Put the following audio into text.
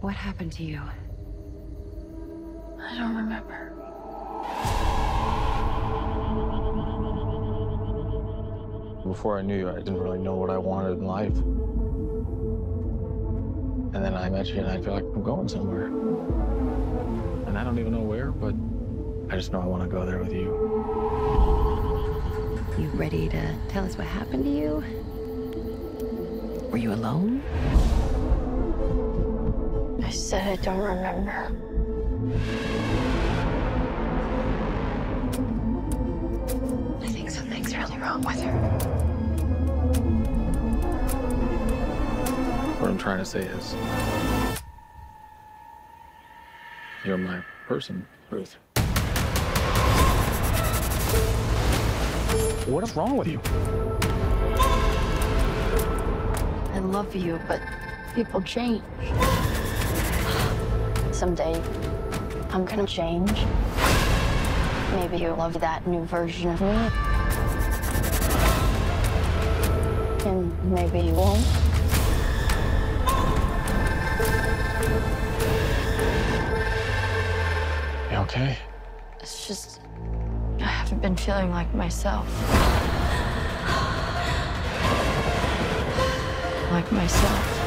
What happened to you? I don't remember. Before I knew you, I didn't really know what I wanted in life. And then I met you, and I feel like I'm going somewhere. And I don't even know where, but I just know I want to go there with you. You ready to tell us what happened to you? Were you alone? I said I don't remember. I think something's really wrong with her. What I'm trying to say is, you're my person, Ruth. What is wrong with you? I love you, but people change. Someday, I'm gonna change. Maybe you'll love that new version of me. And maybe you won't. You okay? It's just, I haven't been feeling like myself. Myself.